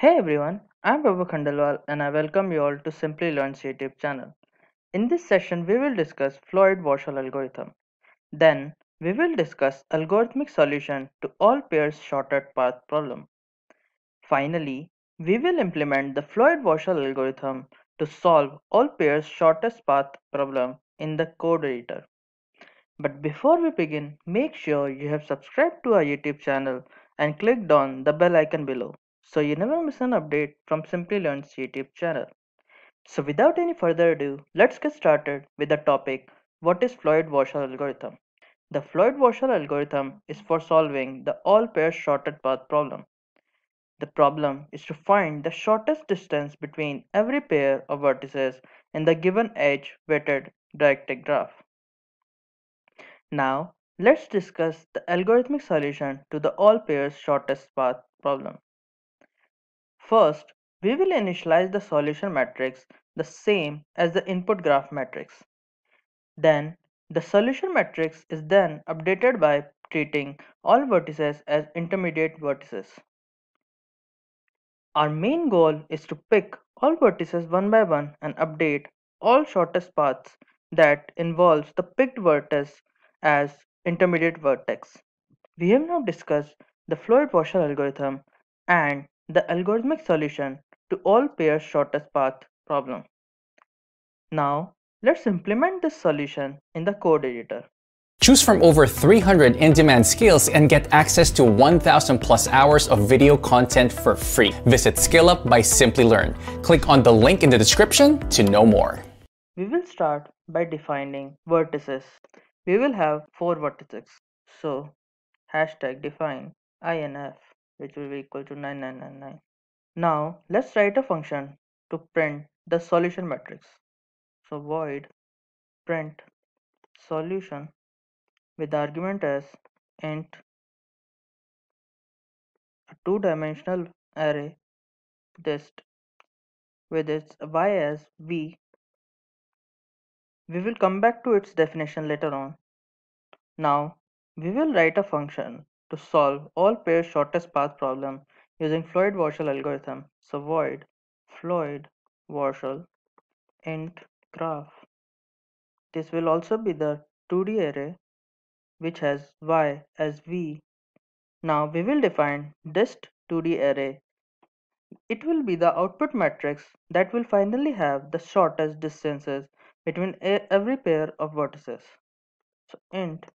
Hey everyone, I'm Babu Khandelwal and I welcome you all to Simplilearn's YouTube channel. In this session, we will discuss Floyd-Warshall algorithm. Then, we will discuss algorithmic solution to all pairs shortest path problem. Finally, we will implement the Floyd-Warshall algorithm to solve all pairs shortest path problem in the code editor. But before we begin, make sure you have subscribed to our YouTube channel and clicked on the bell icon below so you never miss an update from Simplilearn's YouTube channel. So without any further ado, let's get started with the topic what is Floyd-Warshall algorithm? The Floyd-Warshall algorithm is for solving the all pairs shortest path problem. The problem is to find the shortest distance between every pair of vertices in the given edge weighted directed graph. Now, let's discuss the algorithmic solution to the all pairs shortest path problem. First, we will initialize the solution matrix the same as the input graph matrix. Then, the solution matrix is then updated by treating all vertices as intermediate vertices. Our main goal is to pick all vertices one by one and update all shortest paths that involves the picked vertex as intermediate vertex. We have now discussed the Floyd-Warshall algorithm and the algorithmic solution to all pairs shortest path problem. Now, let's implement this solution in the code editor. Choose from over 300 in-demand skills and get access to 1000 plus hours of video content for free. Visit SkillUp by Simplilearn. Click on the link in the description to know more. We will start by defining vertices. We will have four vertices. So, hashtag define inf which will be equal to 9999. Now let's write a function to print the solution matrix. So void print solution with argument as int a two-dimensional array dist with its y as v. We will come back to its definition later on. Now we will write a function to solve all pair shortest path problem using Floyd-Warshall algorithm. So void Floyd-Warshall int graph. This will also be the 2D array which has y as v. Now we will define dist 2D array. It will be the output matrix that will finally have the shortest distances between every pair of vertices. So int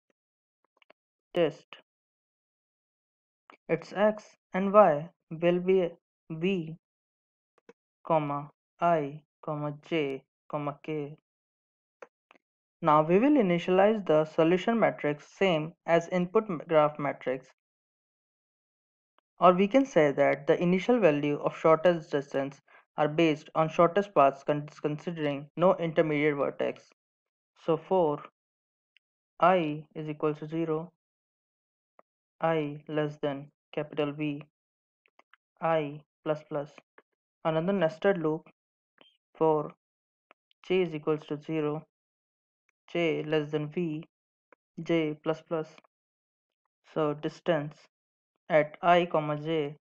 dist its x and y will be v, comma, i, comma, j, comma, k. Now we will initialize the solution matrix same as input graph matrix or we can say that the initial value of shortest distance are based on shortest paths considering no intermediate vertex. So for i is equal to 0 i less than V i plus plus. Another nested loop for j is equals to 0 j less than v j plus plus. So distance at i comma j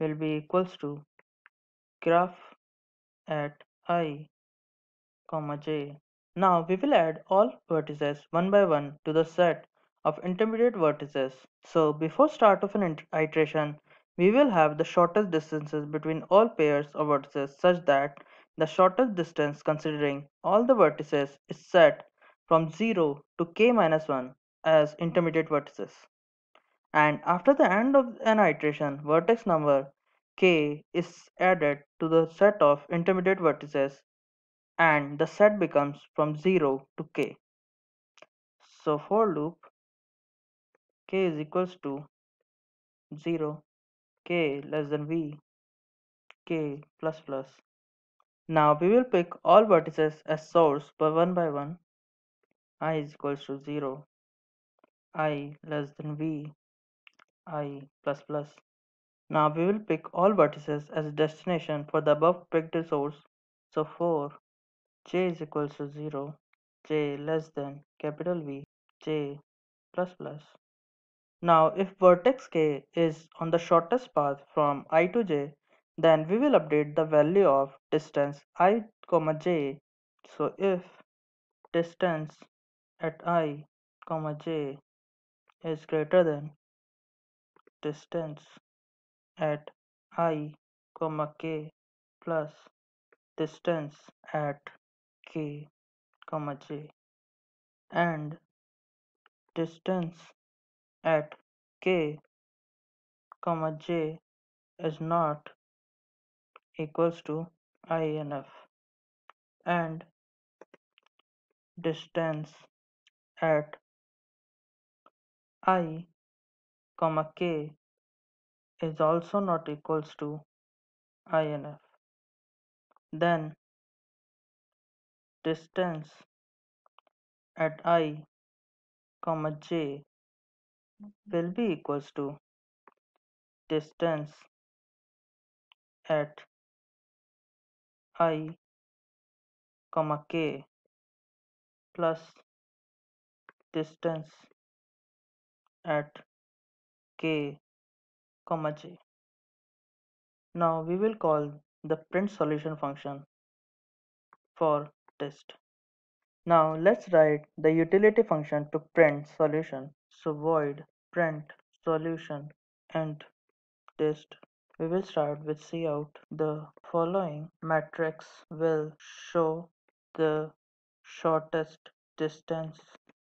will be equals to graph at i comma j. Now we will add all vertices one by one to the set of intermediate vertices. So before start of an iteration, we will have the shortest distances between all pairs of vertices such that the shortest distance considering all the vertices is set from 0 to k minus 1 as intermediate vertices. And after the end of an iteration, vertex number k is added to the set of intermediate vertices and the set becomes from 0 to k. So for loop k is equals to 0 k less than v k plus plus. Now we will pick all vertices as source by one by one. I is equals to 0 i less than v i plus plus. Now we will pick all vertices as destination for the above picked source. So for j is equals to 0 j less than capital V j plus plus Now if vertex k is on the shortest path from i to j, then we will update the value of distance i, j. So if distance at i, j is greater than distance at i, k plus distance at k, j and distance at k comma j is not equals to INF and distance at i, k is also not equals to INF. Then distance at i, j will be equals to distance at i comma k plus distance at k comma j Now we will call the print solution function for test. Now let's write the utility function to print solution. So void print solution and test. We will start with cout. The following matrix will show the shortest distance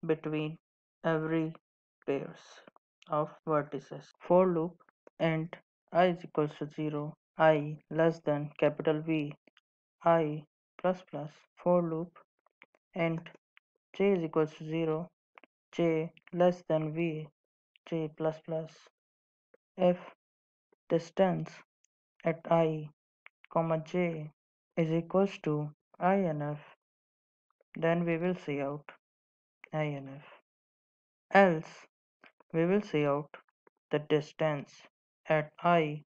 between every pairs of vertices. For loop and i is equals to 0, i less than capital V, i plus plus for loop and j is equals to 0, j less than V, j plus plus if distance at i, comma j is equals to inf, then we will cout inf. Else we will cout the distance at i,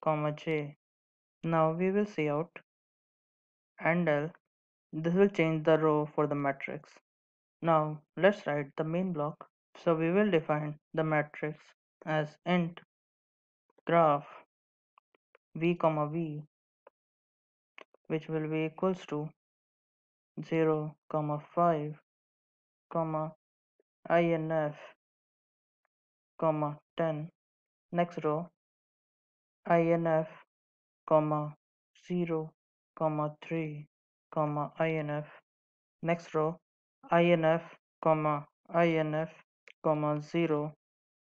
comma j. Now we will cout endl. This will change the row for the matrix. Now let's write the main block. So we will define the matrix as int graph v comma v which will be equals to 0 comma 5 comma inf comma 10 next row inf comma 0 comma 3 comma inf next row inf comma inf comma 0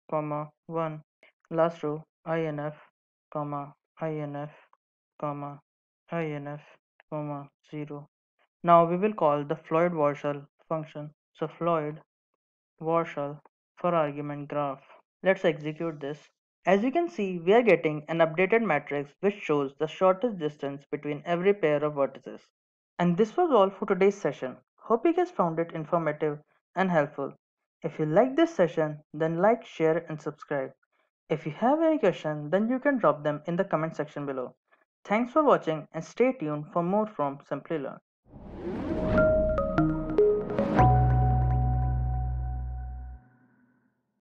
comma 1 last row inf comma inf comma inf comma 0 now we will call the floyd warshall function. So floyd warshall for argument graph. Let's execute this. As you can see we are getting an updated matrix which shows the shortest distance between every pair of vertices. And this was all for today's session. Hope you guys found it informative and helpful if you like this session then like share and subscribe if you have any question, then you can drop them in the comment section below. Thanks for watching and stay tuned for more from Simplilearn.